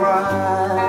cry.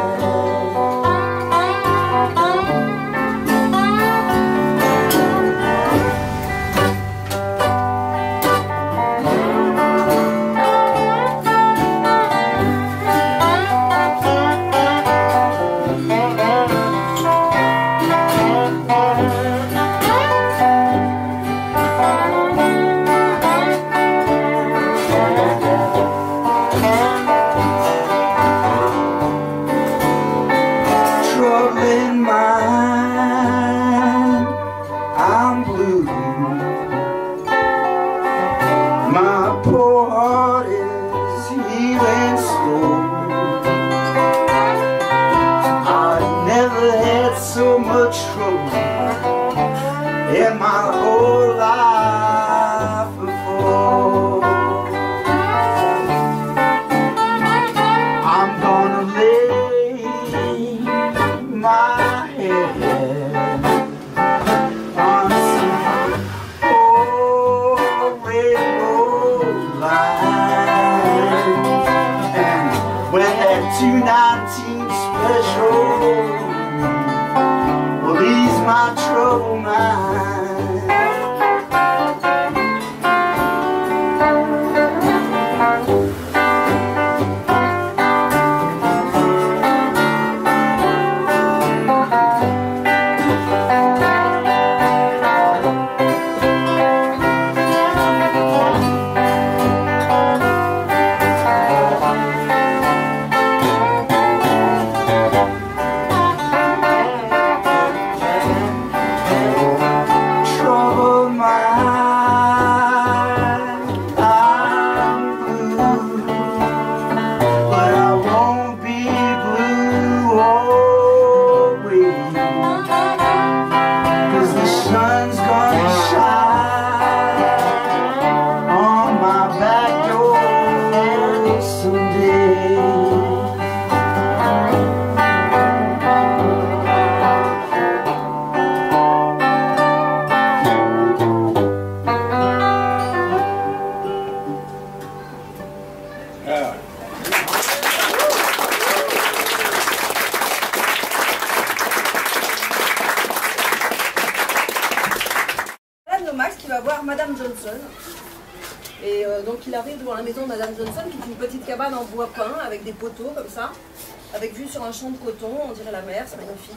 Un champ de coton, on dirait la mer, c'est magnifique.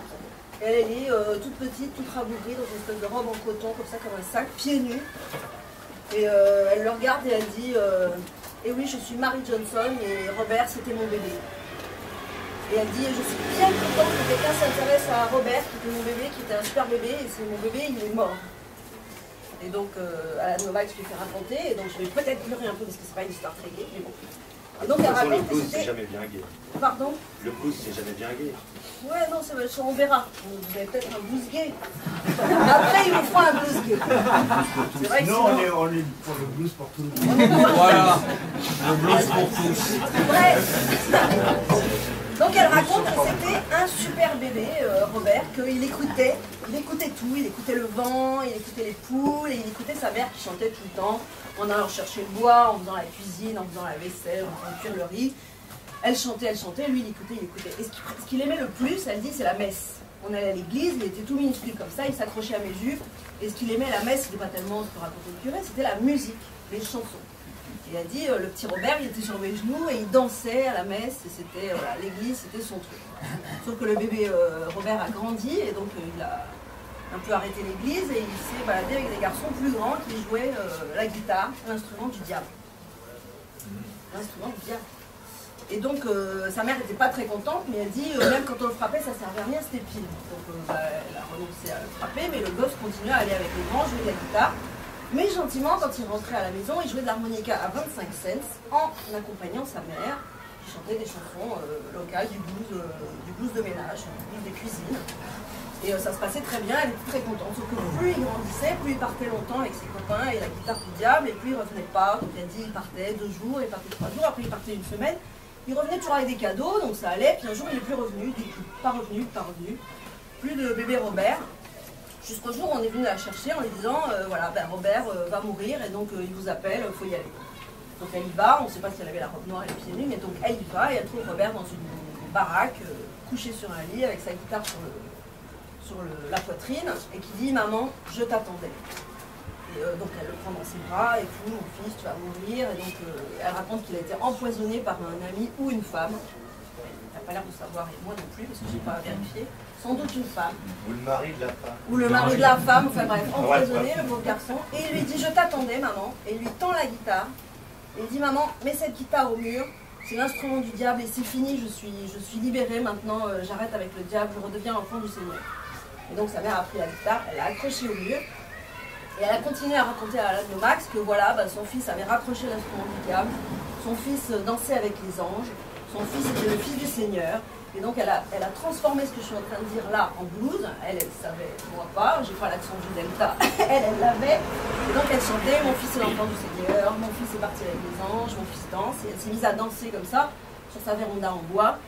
Et elle est euh, toute petite, toute rabougrie, dans une espèce de robe en coton, comme ça, comme un sac, pieds nus. Et euh, elle le regarde et elle dit Eh oui, je suis Marie Johnson et Robert, c'était mon bébé. Et elle dit Je suis bien contente que quelqu'un s'intéresse à Robert, qui était mon bébé, qui était un super bébé, et c'est mon bébé, il est mort. Et donc, euh, Alan Novak je lui fait raconter, et donc je vais peut-être pleurer un peu parce que c'est pas une histoire très gaie, mais bon. Et donc, elle raconte jamais bien gay. Pardon Le blues, c'est jamais bien gay. Ouais, non, ça va, on verra. Vous avez peut-être un blues gay. Après, il vous fera un blues gay. C'est vrai que Non, sinon- on est, on est pour le blues pour tout le monde. Voilà, le blues pour tous. Ouais. Donc elle raconte que c'était un super bébé, euh, Robert, qu'il écoutait, il écoutait tout, il écoutait le vent, il écoutait les poules, et il écoutait sa mère qui chantait tout le temps, en allant chercher le bois, en faisant la cuisine, en faisant la vaisselle, en faisant cuire le riz. Elle chantait, elle chantait, lui il écoutait, il écoutait. Et ce qu'il aimait le plus, elle dit, c'est la messe. On allait à l'église, il était tout minuscule comme ça, il s'accrochait à mes jupes. Et ce qu'il aimait la messe, c'était pas tellement ce que racontait le curé, c'était la musique, les chansons. Et elle dit, euh, le petit Robert, il était sur mes genoux et il dansait à la messe, et c'était, euh, l'église, c'était son truc. Sauf que le bébé euh, Robert a grandi, et donc il a un peu arrêté l'église, et il s'est baladé avec des garçons plus grands qui jouaient la guitare, l'instrument du diable. L'instrument du diable. Et donc, euh, sa mère n'était pas très contente, mais elle dit, euh, même quand on le frappait, ça servait à rien, c'était pile. Donc, euh, bah, elle a renoncé à le frapper, mais le gosse continuait à aller avec les grands jouer de la guitare. Mais gentiment, quand il rentrait à la maison, il jouait de l'harmonica à 25 cents en accompagnant sa mère, qui chantait des chansons locales, du blues, du blues de ménage, du blues des cuisines. Et ça se passait très bien, elle était très contente. Sauf que plus il grandissait, plus il partait longtemps avec ses copains et la guitare du diable, et plus il revenait pas. Donc elle dit, il partait deux jours, il partait trois jours, après il partait une semaine. Il revenait toujours avec des cadeaux, donc ça allait. Puis un jour, il n'est plus revenu, du coup, pas revenu, pas revenu. Plus de bébé Robert. Jusqu'au jour où on est venu la chercher en lui disant, euh, voilà, ben, Robert euh, va mourir et donc euh, il vous appelle, il faut y aller. Donc elle y va, on ne sait pas si elle avait la robe noire et les pieds nus, mais donc elle y va et elle trouve Robert dans une baraque, couché sur un lit avec sa guitare sur, la poitrine et qui dit Maman, je t'attendais. Euh, donc elle le prend dans ses bras et tout, mon fils, tu vas mourir. Et donc euh, elle raconte qu'il a été empoisonné par un ami ou une femme. Elle n'a pas l'air de savoir, et moi non plus, parce que je n'ai pas vérifié. Sans doute une femme Ou le mari de la femme. ou le mari de la femme, enfin bref, empoisonné, le pauvre garçon. Et il lui dit Je t'attendais, maman. Et il lui tend la guitare. Et il dit Maman, mets cette guitare au mur. C'est l'instrument du diable et c'est fini. Je suis, je suis libérée maintenant. euh, J'arrête avec le diable. Je redeviens l'enfant du Seigneur. Et donc sa mère a pris la guitare, elle l'a accrochée au mur. Et elle a continué à raconter à Alan Max que voilà, bah, son fils avait raccroché l'instrument du diable. Son fils euh, dansait avec les anges. Son fils était le fils du Seigneur. Et donc elle a, elle a transformé ce que je suis en train de dire là en blues. Elle, elle savait, moi pas, j'ai pas l'accent du delta. elle, elle l'avait. Et donc elle chantait Mon fils est l'enfant du Seigneur, mon fils est parti avec les anges, mon fils danse. Et elle s'est mise à danser comme ça sur sa véranda en bois.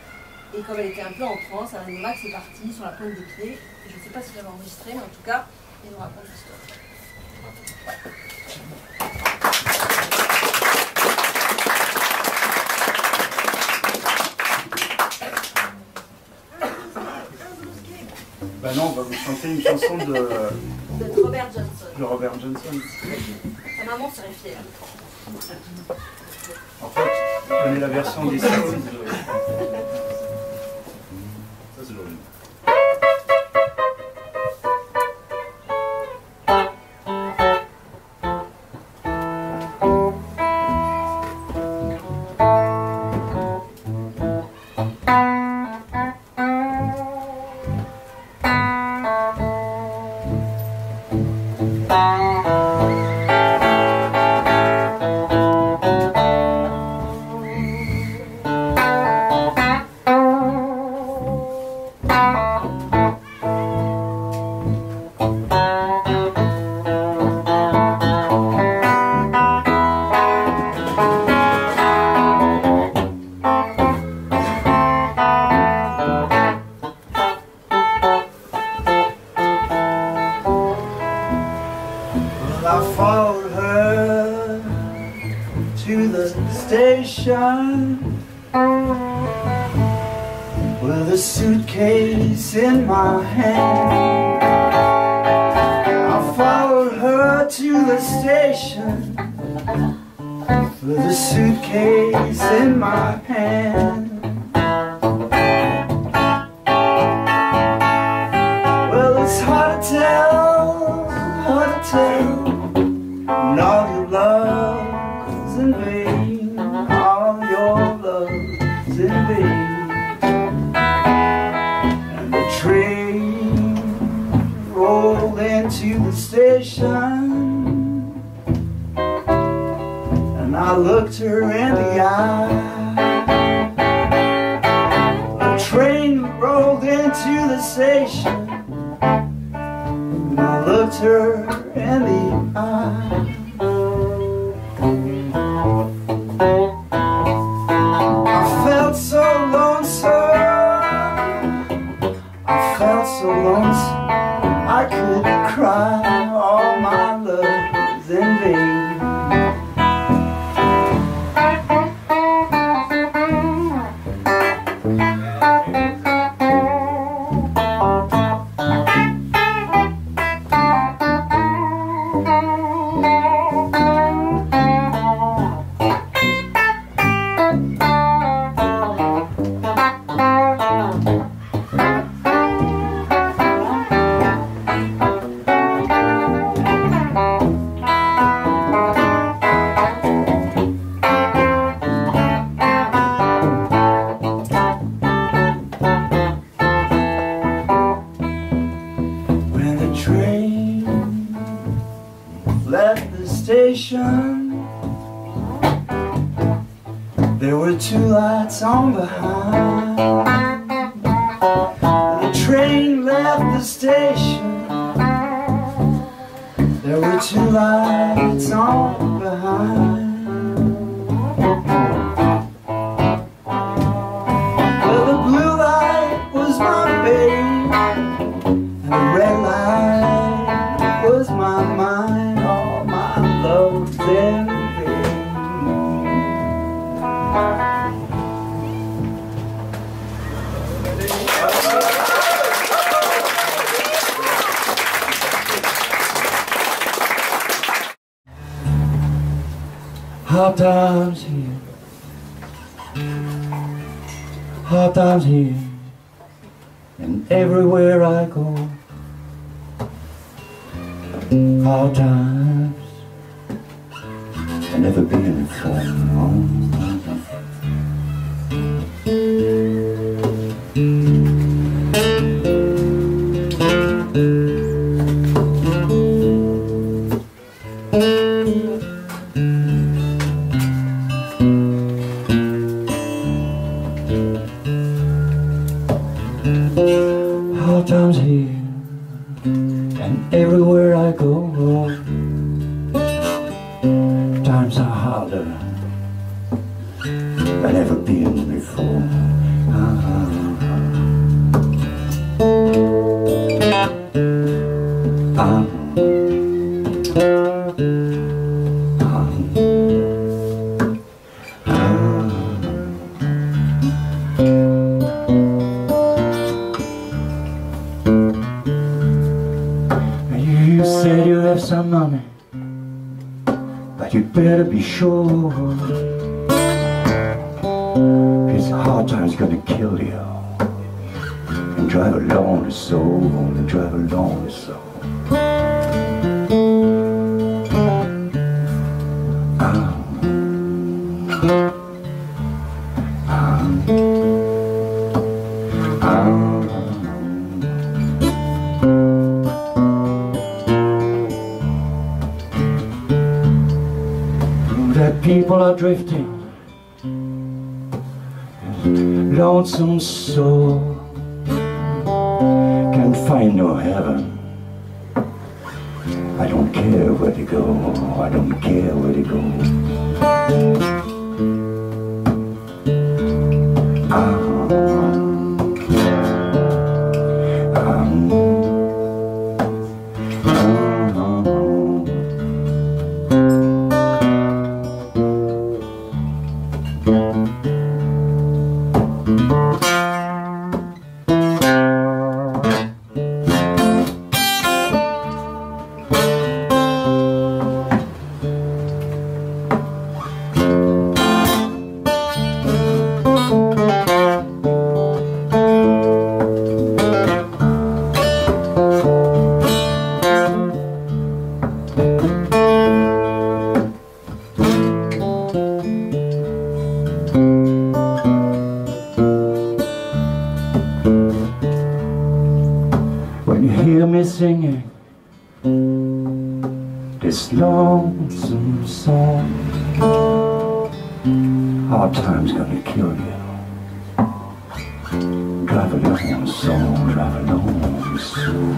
Et comme elle était un peu en transe, Alain Max est parti sur la pointe des pieds. Je ne sais pas si j'avais enregistré, mais en tout cas, il nous raconte Bah non, on va vous chanter une chanson de, De Robert Johnson. de Robert Johnson. Sa maman serait fière. En fait, je connais la version des. And I looked her in the eye. The train rolled into the station, and I looked her in the eye. Hard times here, hard times here, and everywhere I go. Hard times I've never been before. Hard money, but you better be sure. His hard times gonna kill you. And drive a lonely soul, and drive a lonely soul. Drifting. Lonesome soul can't find no heaven. I don't care where to go I don't care where to go singing this lonesome song. Hard times gonna kill you. Drive alone, soul, drive alone, soul.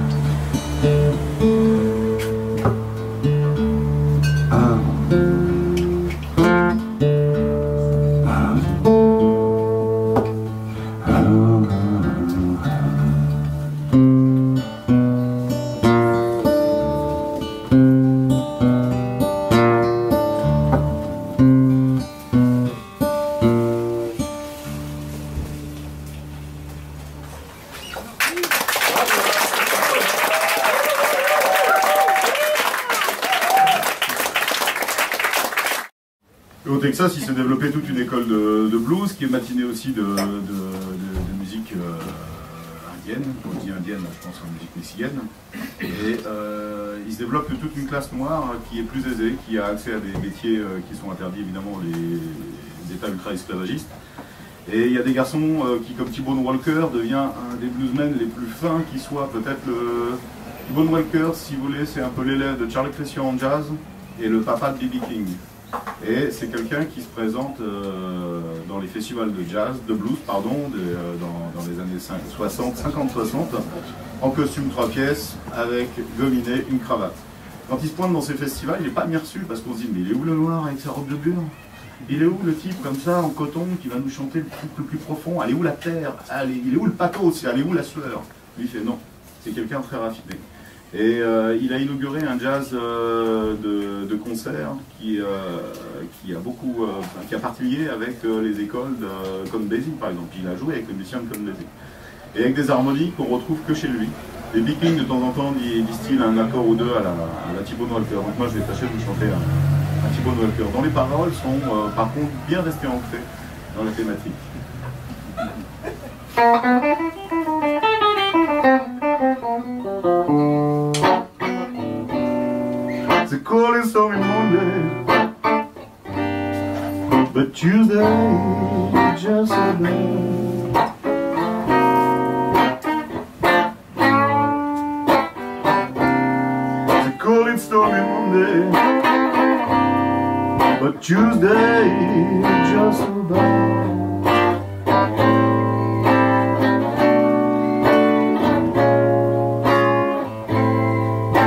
Développe toute une classe noire qui est plus aisée, qui a accès à des métiers euh, qui sont interdits évidemment les, États ultra-esclavagistes. Et il y a des garçons euh, qui, comme T-Bone Walker, devient un des bluesmen les plus fins qui soit. Peut-être le. Walker, si vous voulez, c'est un peu l'élève de Charlie Christian en jazz et le papa de B.B. King. Et c'est quelqu'un qui se présente euh, dans les festivals de jazz, de blues, pardon, euh, dans, les années 60, 50-60, en costume trois pièces, avec gominé, une cravate. Quand il se pointe dans ces festivals, il n'est pas bien reçu parce qu'on se dit, mais il est où le noir avec sa robe de bure? Il est où le type comme ça, en coton, qui va nous chanter le truc le plus profond? Elle est où la terre? Allez, Il est où le pathos? Elle est où la sueur? Lui il fait non, c'est quelqu'un très raffiné. Et euh, il a inauguré un jazz euh, de, concert qui, euh, a beaucoup, qui a particulier avec les écoles de, comme Basie par exemple. Il a joué avec les musiciens de comme. Et avec des harmonies qu'on retrouve que chez lui. Les Big de temps en temps di- distillent un accord ou deux à la, à la T-Bone Walker. Donc moi je vais tâcher de vous chanter un, un T-Bone Walker. Dont les paroles sont euh, par contre bien restées ancrées dans la thématique. But Tuesday a. Tuesday just about.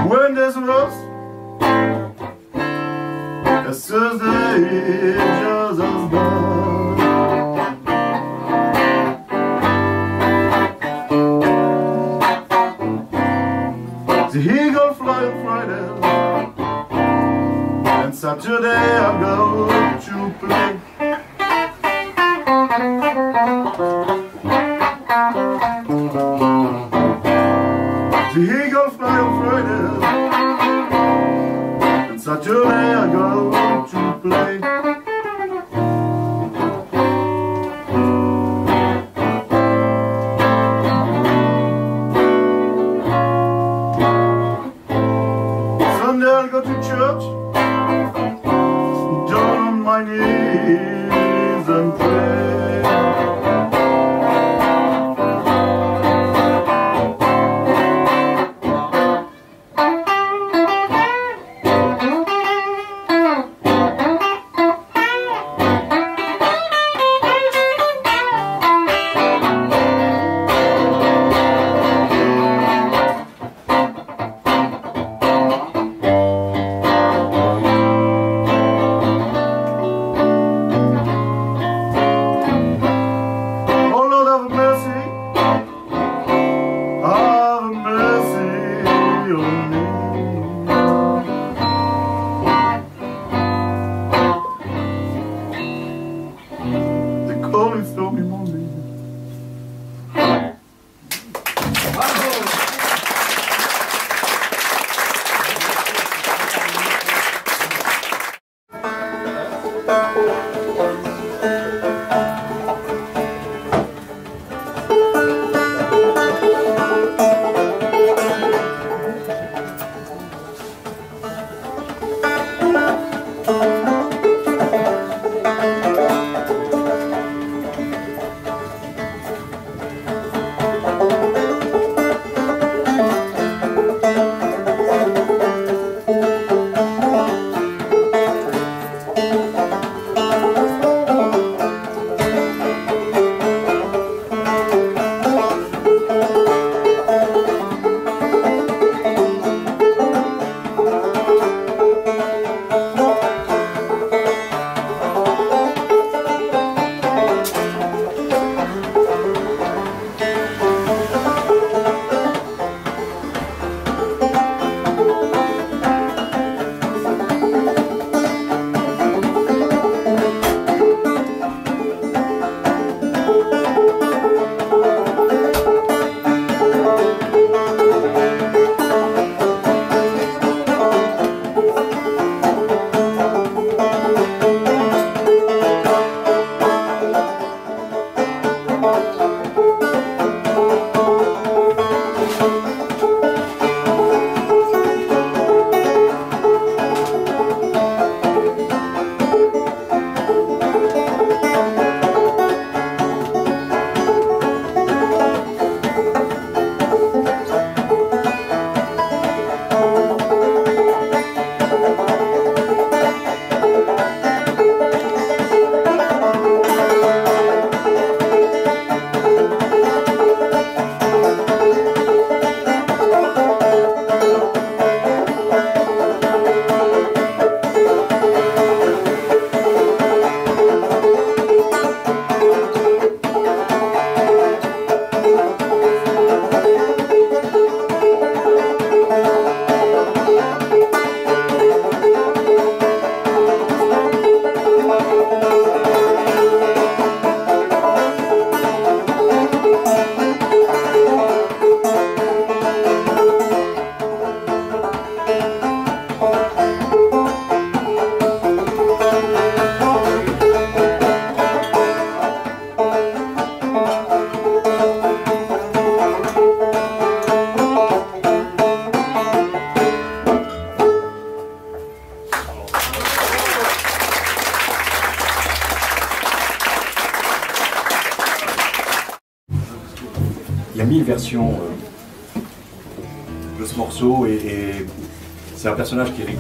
When there's a rose Thursday just The eagle fly on Friday. And Saturday I go to play.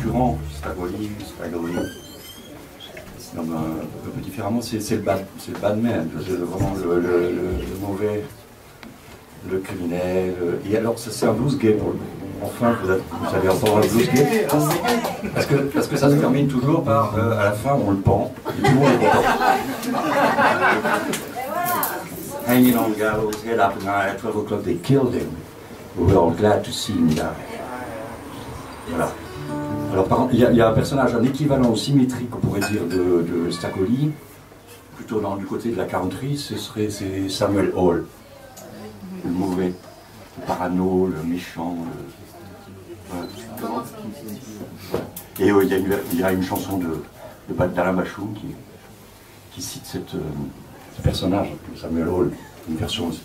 Récurrent, Stagoli, Stagoli. C'est comme un, peu différemment, c'est le bad, le bad man, c'est vraiment le, le- le- le mauvais, le criminel. Et alors, c'est un blues gay pour le Enfin, vous, êtes- vous allez entendre un blues gay. Parce que, parce que ça se termine toujours par, euh, à la fin, on le pend. Et tout le monde. Hanging on gallows, head up at 12 o'clock they killed him. We were all glad to see him die. Voilà. Alors, par- il y, a- il y a un personnage, un équivalent symétrique, on pourrait dire, de, de Stacoli, plutôt dans, du côté de la country, ce serait c'est Samuel Hall, le mauvais, le parano, le méchant. le-. Et euh, il y, a une- il y a une chanson de, de qui, qui cite cette, euh, ce personnage, Samuel Hall, une version aussi.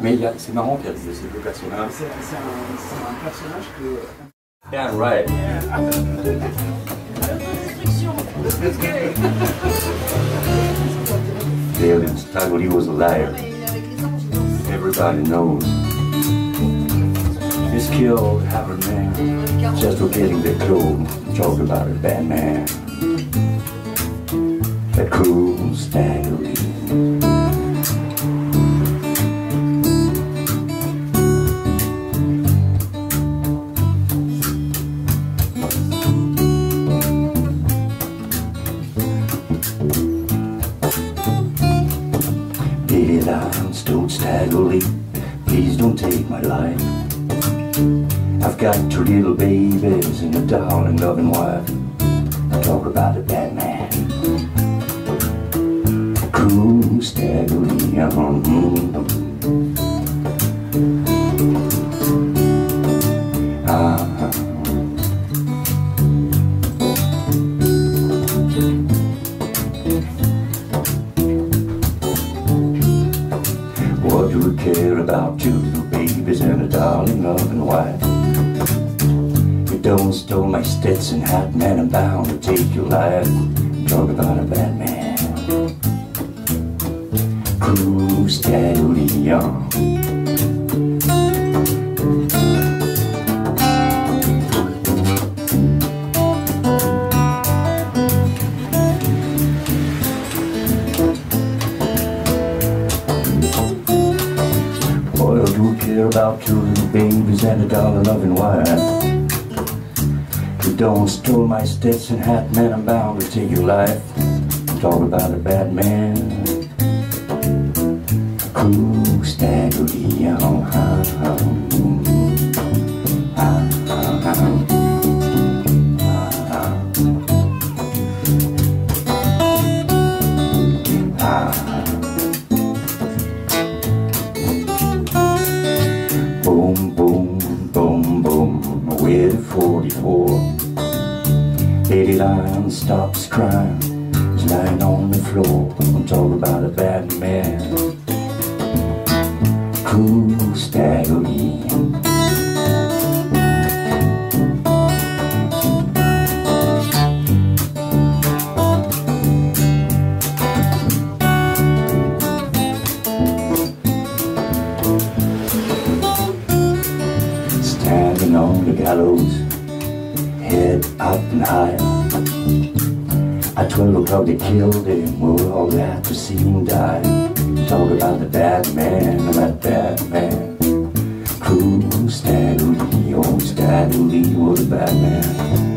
Mais il y a- c'est marrant qu'il y a ces deux personnages. C'est c'est un, c'est un personnage que. Damn right. Dale is He Was a Liar. Everybody knows. he's killed Howard Man just for getting the cool Talk about it, Batman. That cool staggering. Loving wife. Talk about a bad man. Cool Stagoli. Ah. What do we care about two babies and a darling loving wife? You don't stole my Stetson hat, man, I'm bound to take your life. Talk about a bad man. Cruise steadily young. Boy, do we care about two little babies and a dollar loving wife? Don't stole my Stetson hat, man, I'm bound to take your life. Talk about a bad man. Cool steadily young. Boom, the gallows, head up and high. At 12 o'clock they killed him, we were all glad to see him die. Talk about the bad man, that bad man. Cruel, Staggerly, oh Staggerly was a bad man.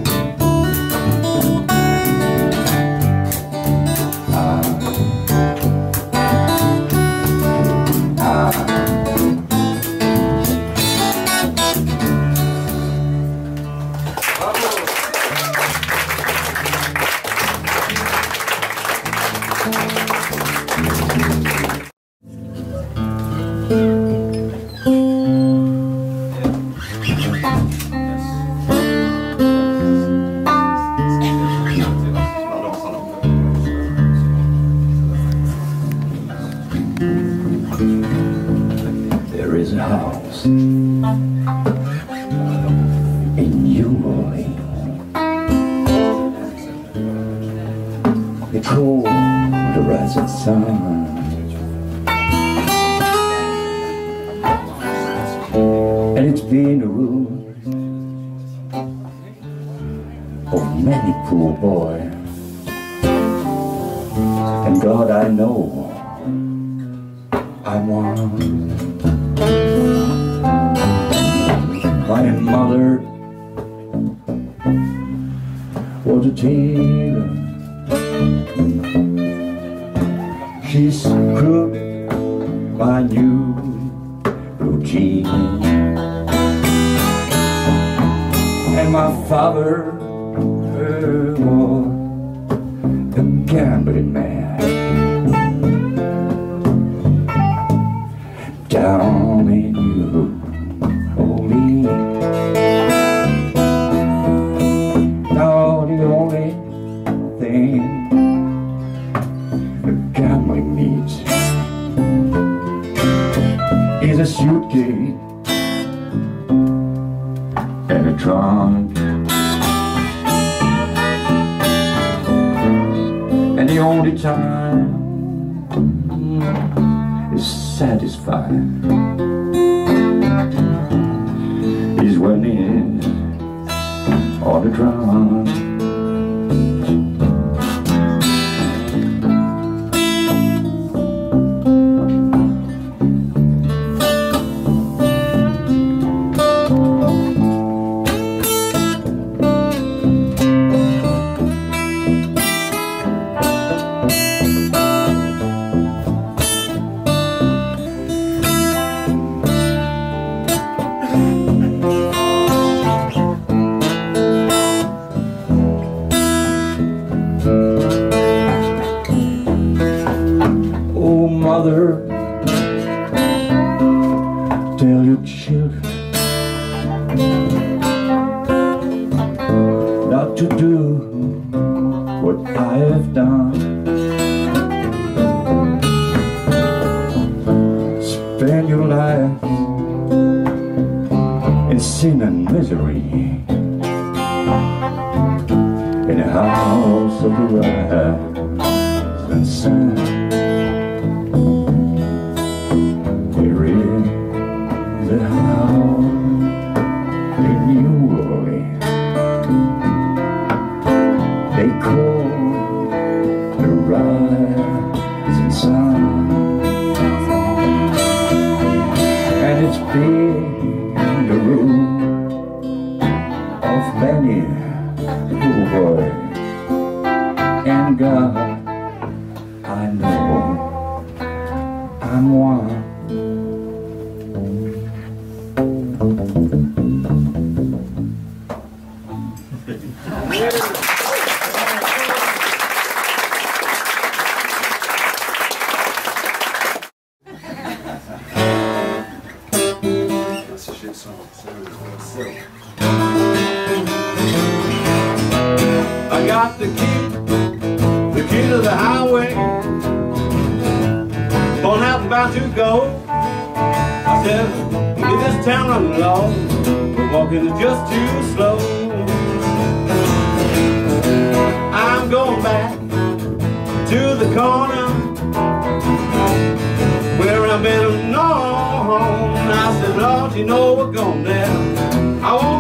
She's crooked by new routine, And my father uh, was a gambling man. Down And the only time is satisfied Is when it's on the ground to do what I have done. you know we're gone now. I won't.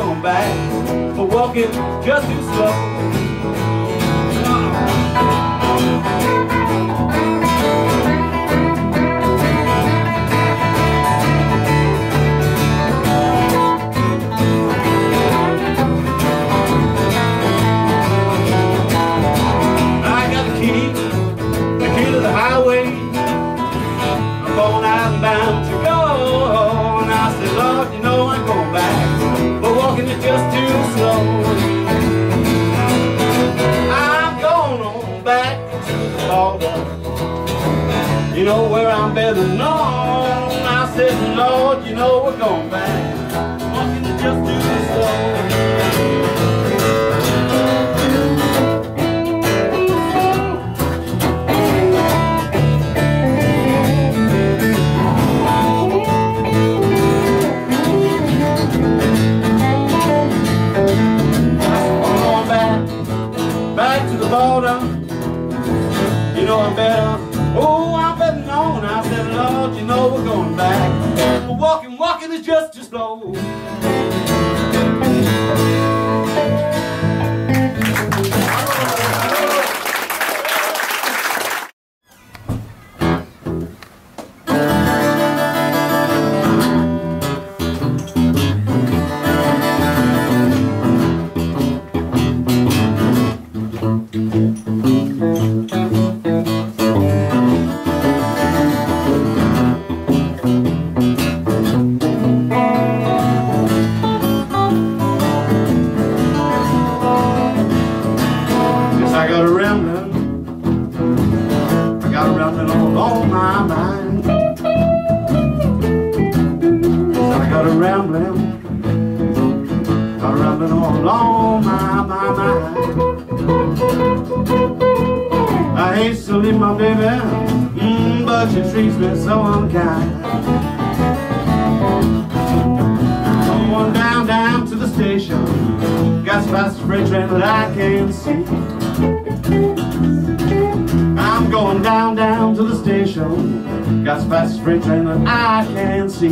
go back for walking just too slow. Know where I'm better known. I said, Lord, you know we're going back. Walking to just do the train that I can't see.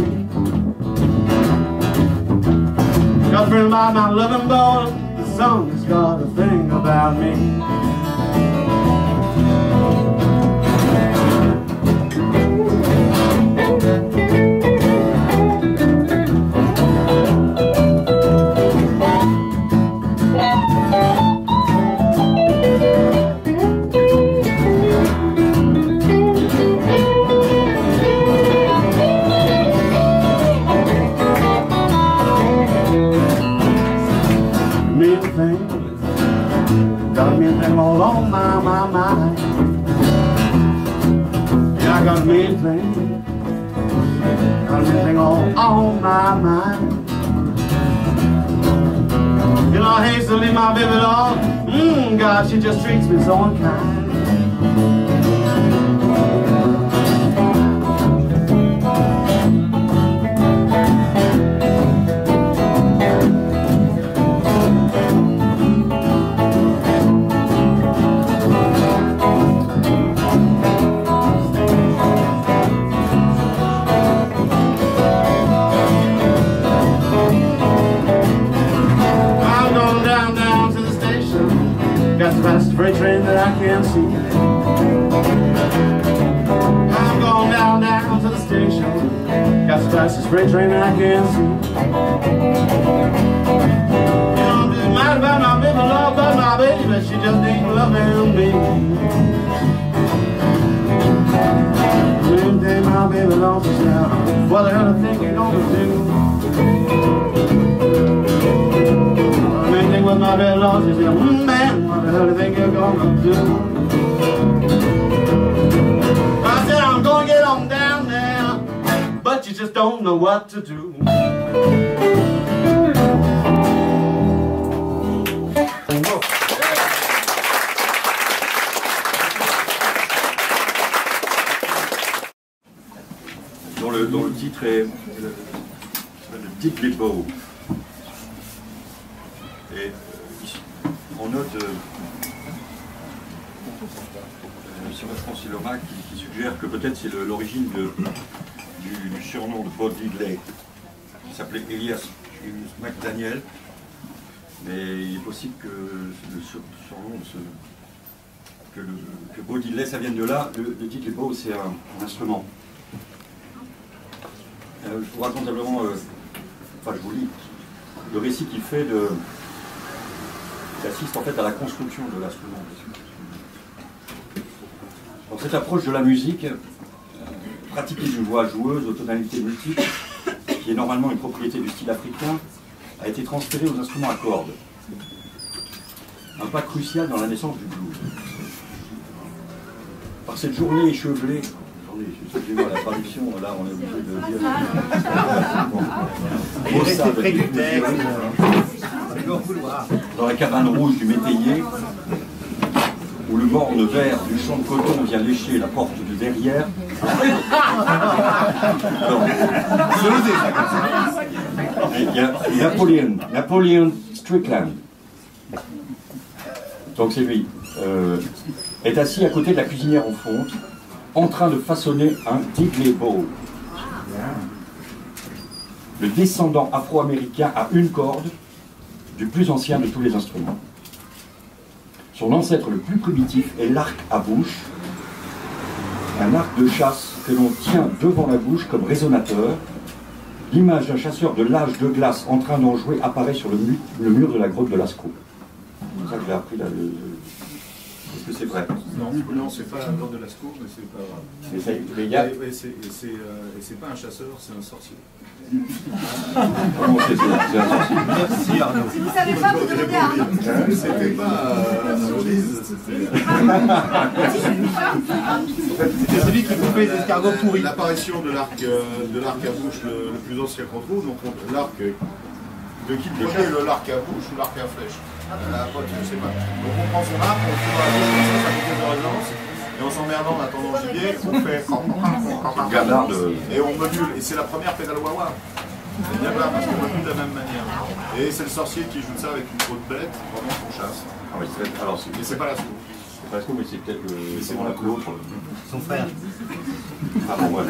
Friend about my loving boy. The song's got a thing about me. My mind. You know, to leave my baby alone. Mmm, God, she just treats me so unkind. Train that I can't see. I'm going down, down to the station. Got the fastest freight train that I can see. You know, just mad about my baby, love about my baby. She just ain't loving me. One day my baby lost now. What the hell I think you gonna do? With man, what the hell do you think you're gonna do? I said I'm gonna get on down but you just don't know what to do. dont le, dont le titre est le, le titre des beaux. Et euh, ici, euh, sur Francis qui, qui suggère que peut-être c'est l'origine du, surnom de Bob Diddley, qui s'appelait Elias McDaniel. Mais il est possible que le sur- surnom que, le, Bo ça vienne de là. Le, le titre beaux, c'est un, un instrument. Euh, je vous raconte simplement, euh, enfin je vous lis, le récit qu'il fait de. Qui assiste en fait à la construction de l'instrument. Cette approche de la musique, euh, pratiquer d'une voix joueuse aux tonalités multiples, qui est normalement une propriété du style africain, a été transférée aux instruments à cordes. Un pas crucial dans la naissance du blues. Par cette journée échevelée, attendez, excusez-moi, la traduction, là, on est obligé de dire. Dans la cabane rouge du métayer, où le morne vert du champ de coton vient lécher la porte de derrière. Il y a Napoléon, Napoléon Strickland. Donc c'est lui. euh, est assis à côté de la cuisinière en fonte, en train de façonner un diddley bowl. Le descendant afro-américain à une corde du plus ancien de tous les instruments. Son ancêtre le plus primitif est l'arc à bouche, un arc de chasse que l'on tient devant la bouche comme résonateur. L'image d'un chasseur de l'âge de glace en train d'en jouer apparaît sur le, mu- le mur de la grotte de Lascaux. C'est ça que j'ai appris là. le- Est-ce que c'est vrai? Non, non c'est pas l'ordre de la secours, mais c'est pas. Mais mais c'est et c'est, euh, et c'est pas un chasseur, c'est un sorcier. Comment c'est- Merci Arnaud. Si vous savez pas, vous demandez à Arnaud. C'était pas euh, Lise, c'était. C'est celui qui coupait les escargots pourris. L'apparition de l'arc euh, de l'arc à bouche le, le plus ancien qu'on trouve, donc on- l'arc de qui prenait le l'arc à bouche ou l'arc à flèche? La pote, je sais pas. Donc on prend son arc, on dans la bouche ça, ça fait de résonance, et en s'emmerdant en attendant le gibier, on fait Gabard de- et on module, et c'est la première pédale wawa. C'est bien là parce qu'on module de la même manière. Et c'est le sorcier qui joue ça avec une grosse bête pendant qu'on chasse. Ah oui, c'est- alors c'est Et c'est pas la soupe. c'est pas Lascaux, mais c'est peut-être le. C'est moi. l'autre. Son frère. Ah bon, ouais.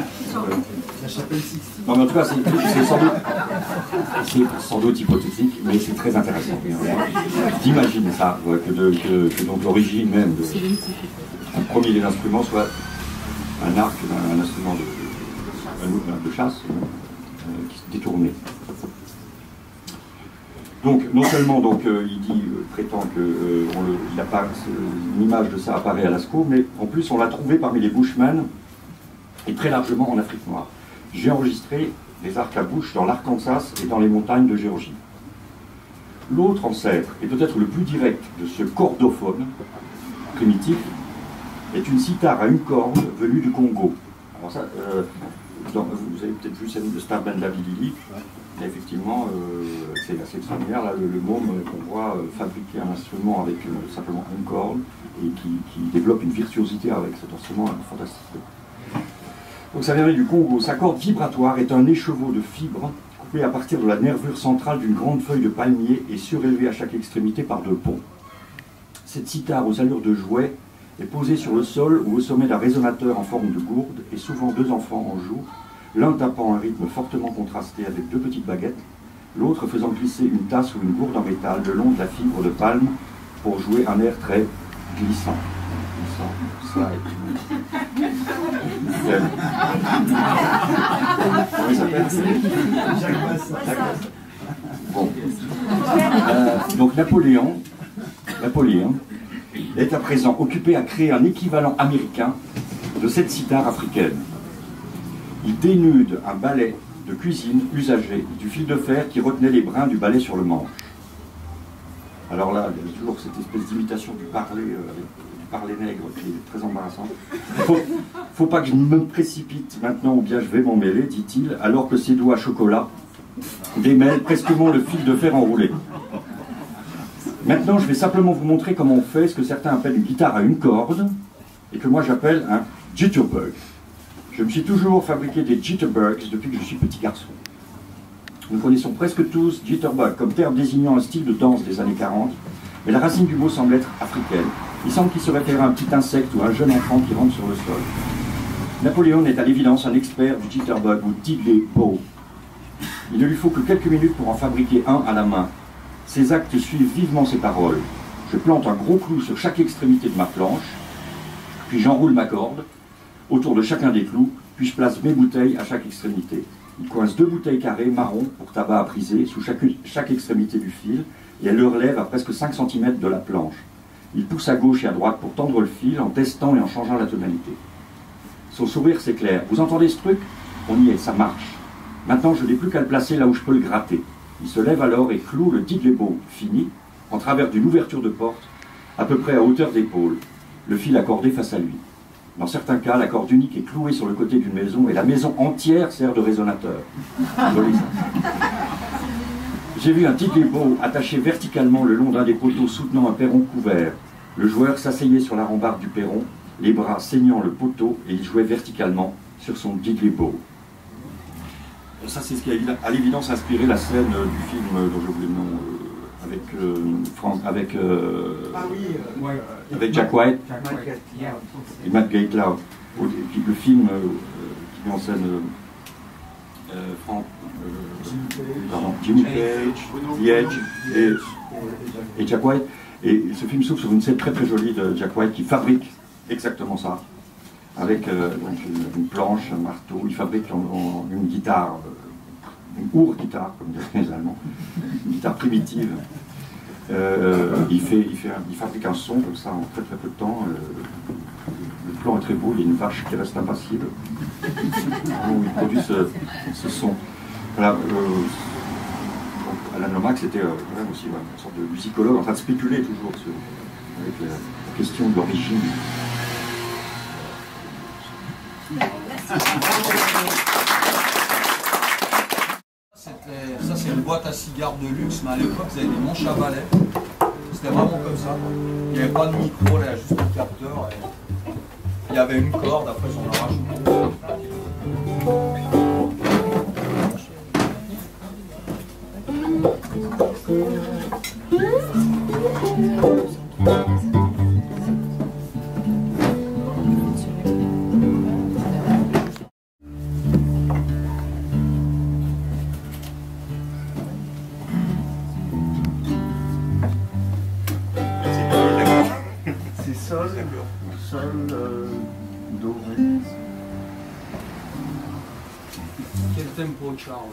Non, mais en tout cas, c'est c'est sans doute, c'est sans doute hypothétique, mais c'est très intéressant. D'imaginer ça, que, de- que- que donc l'origine même de, un premier des instruments soit un arc, un, instrument de chasse euh, qui se détournait. Donc, non seulement donc, euh, il dit, euh, prétend que euh, on le- il apparaît- une image de ça apparaît à Lascaux, mais en plus on l'a trouvé parmi les Bushmen et très largement en Afrique noire. J'ai enregistré des arcs à bouche dans l'Arkansas et dans les montagnes de Géorgie. L'autre ancêtre, et peut-être le plus direct de ce cordophone primitif, est une cithare à une corde venue du Congo. Alors ça, euh, dans- vous avez peut-être vu celle de Star Banda Bilili. Effectivement, euh, c'est assez extraordinaire. Là, le, le môme qu'on voit euh, fabriquer un instrument avec euh, simplement une corde et qui, qui développe une virtuosité avec cet instrument fantastique. Donc ça vient du Congo. Sa corde vibratoire est un écheveau de fibres coupé à partir de la nervure centrale d'une grande feuille de palmier et surélevé à chaque extrémité par deux ponts. Cette cithare aux allures de jouet est posée sur le sol ou au sommet d'un résonateur en forme de gourde et souvent deux enfants en jouent, l'un tapant un rythme fortement contrasté avec deux petites baguettes, l'autre faisant glisser une tasse ou une gourde en métal le long de la fibre de palme pour jouer un air très glissant. Glissant, ça Bon. Euh, donc Napoléon, Napoléon est à présent occupé à créer un équivalent américain de cette cithare africaine. Il dénude un balai de cuisine usagé du fil de fer qui retenait les brins du balai sur le manche. Alors là, il y a toujours cette espèce d'imitation du parler, euh, du parler nègre qui est très embarrassant. Faut, faut pas que je me précipite maintenant ou bien je vais m'en mêler, dit-il, alors que ses doigts chocolat démêlent prestement le fil de fer enroulé. Maintenant, je vais simplement vous montrer comment on fait ce que certains appellent une guitare à une corde et que moi j'appelle un jitterbug. Je me suis toujours fabriqué des jitterbugs depuis que je suis petit garçon. Nous connaissons presque tous jitterbug comme terme désignant un style de danse des années 40, mais la racine du mot semble être africaine. Il semble qu'il se réfère à un petit insecte ou à un jeune enfant qui rentre sur le sol. Napoléon est à l'évidence un expert du jitterbug ou diddley bow. Il ne lui faut que quelques minutes pour en fabriquer un à la main. Ses actes suivent vivement ses paroles. Je plante un gros clou sur chaque extrémité de ma planche, puis j'enroule ma corde autour de chacun des clous, puis je place mes bouteilles à chaque extrémité. Il coince deux bouteilles carrées marron pour tabac à priser sous chaque, chaque extrémité du fil et elle le relève à presque 5 cm de la planche. Il pousse à gauche et à droite pour tendre le fil en testant et en changeant la tonalité. Son sourire s'éclaire. Vous entendez ce truc? On y est, ça marche. Maintenant, je n'ai plus qu'à le placer là où je peux le gratter. Il se lève alors et cloue le diddley-bow fini en travers d'une ouverture de porte à peu près à hauteur d'épaule, le fil accordé face à lui. Dans certains cas, la corde unique est clouée sur le côté d'une maison et la maison entière sert de résonateur. J'ai vu un beau attaché verticalement le long d'un des poteaux soutenant un perron couvert. Le joueur s'asseyait sur la rambarde du perron, les bras saignant le poteau, et il jouait verticalement sur son beau. Ça, c'est ce qui a à l'évidence inspiré la scène euh, du film euh, dont je voulais le nom, euh, avec, euh, Frank- avec, euh, Ah oui, euh, avec Jack White Jack White, yeah. et Matt qui- Le film qui met en scène euh, euh, Frank, euh, pardon, Jimmy Page, The Edge et, et Jack White. Et ce film s'ouvre sur une scène très très jolie de Jack White qui fabrique exactement ça. Avec euh, une, planche, un marteau, il fabrique une guitare, euh, une our-guitare, comme diraient les Allemands, une guitare primitive. Euh, il, fait, il, fabrique un son comme ça en très très peu de temps. le plan est très beau, il y a une vache qui reste impassible. Où il produit ce, son. Voilà, Alan Lomax était aussi une sorte de musicologue en train de spéculer toujours sur, avec la question de l'origine. Ça, c'est une boîte à cigares de luxe, mais à l'époque, ils avaient des manches à balai. C'était vraiment comme ça. Il n'y avait pas de micro, il y avait juste un capteur. Il y avait une corde, après, on en. Charles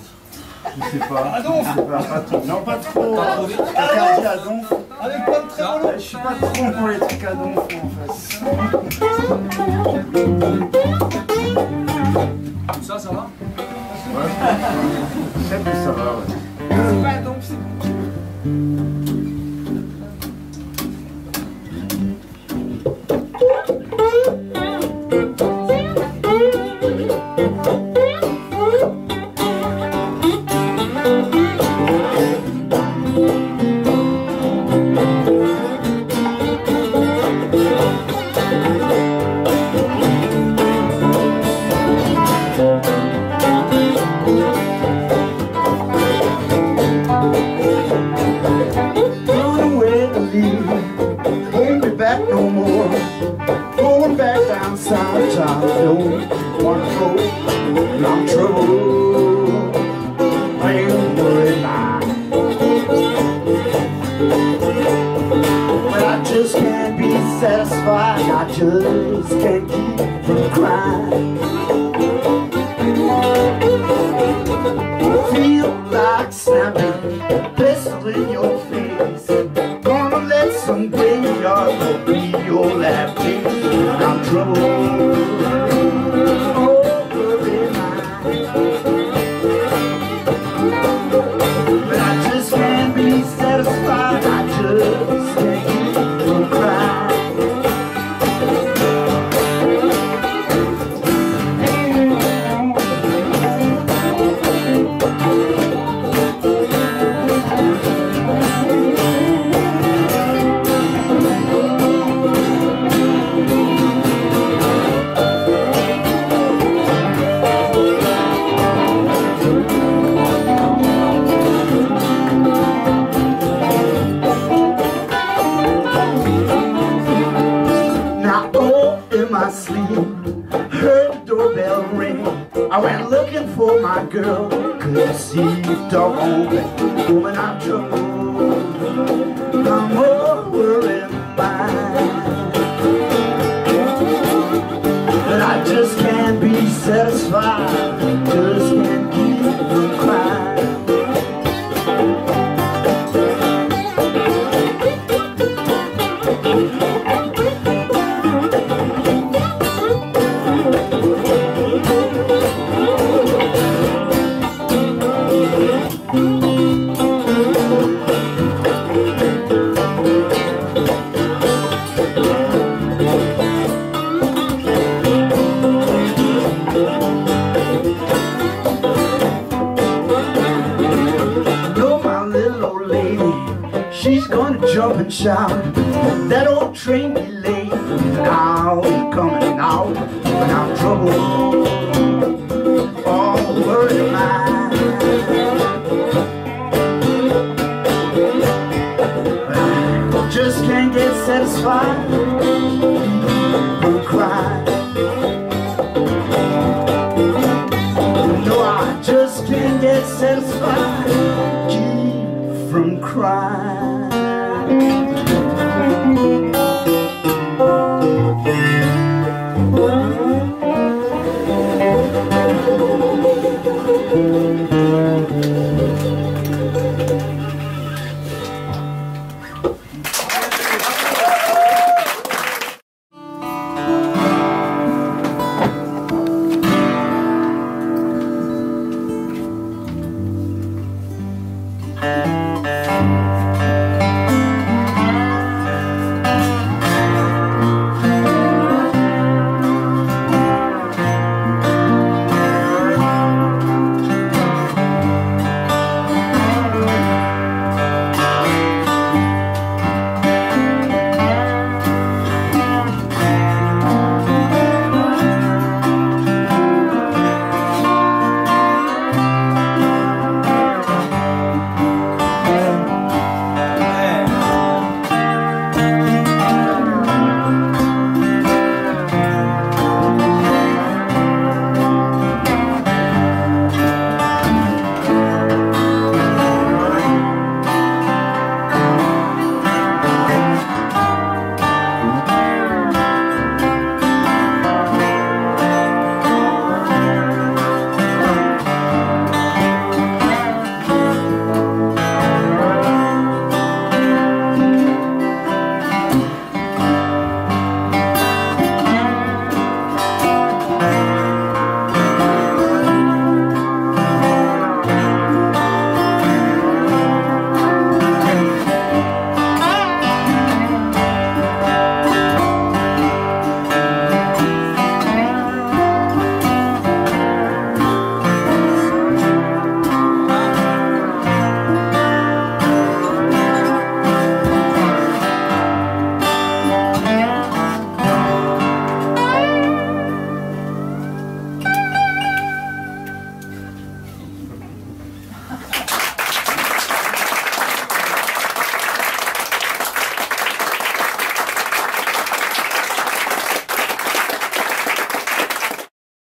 Je sais pas. Ah non, pas, pas trop. Non, pas trop. Pas trop vite Quelqu'un dit à donf. Avec pas de trémolo Je suis pas trop pour les trucs à donf, en fait. just can't be satisfied, I just can't keep from crying.